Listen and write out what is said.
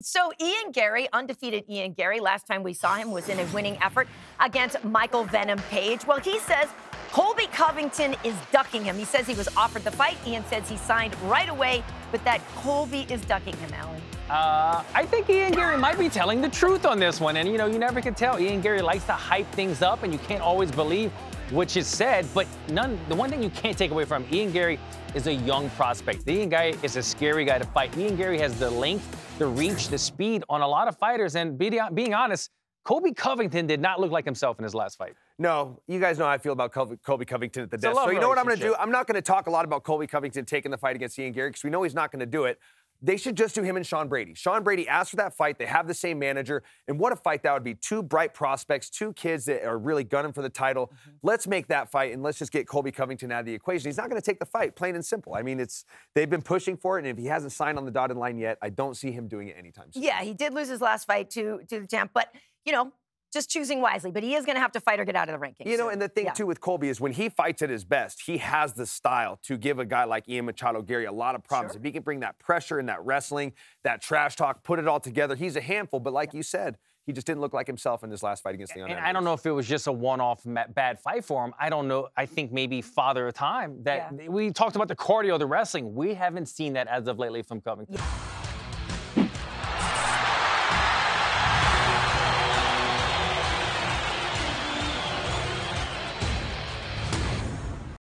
So Ian Garry, undefeated Ian Garry, last time we saw him was in a winning effort against Michael Venom Page. Well, he says Colby Covington is ducking him. He says he was offered the fight. Ian says he signed right away, but that Colby is ducking him, Alan. Uh, I think Ian Garry might be telling the truth on this one. And, you know, you never can tell. Ian Garry likes to hype things up, and you can't always believe which is said, but none. The one thing you can't take away from Ian Garry is a young prospect. Ian Garry is a scary guy to fight. Ian Garry has the length, the reach, the speed on a lot of fighters. And being, being honest, Colby Covington did not look like himself in his last fight. No, you guys know how I feel about Colby Covington at the desk. So you know what I'm going to do? I'm not going to talk a lot about Colby Covington taking the fight against Ian Garry because we know he's not going to do it. They should just do him and Sean Brady. Sean Brady asked for that fight. They have the same manager. And what a fight that would be. Two bright prospects, two kids that are really gunning for the title. Mm-hmm. Let's make that fight and let's just get Colby Covington out of the equation. He's not going to take the fight, plain and simple. I mean, it's they've been pushing for it, and if he hasn't signed on the dotted line yet, I don't see him doing it anytime soon. Yeah, he did lose his last fight to to the champ, but you know, just choosing wisely. But he is going to have to fight or get out of the rankings. You know, and the thing yeah. too with Colby is when he fights at his best, he has the style to give a guy like Ian Machado Garry a lot of problems. Sure. If he can bring that pressure and that wrestling, that trash talk, put it all together, he's a handful. But like yeah. you said, he just didn't look like himself in his last fight against Leon. And I don't know if it was just a one-off bad fight for him. I don't know. I think maybe father of time. That yeah. we talked about the cardio, the wrestling. We haven't seen that as of lately from Covington.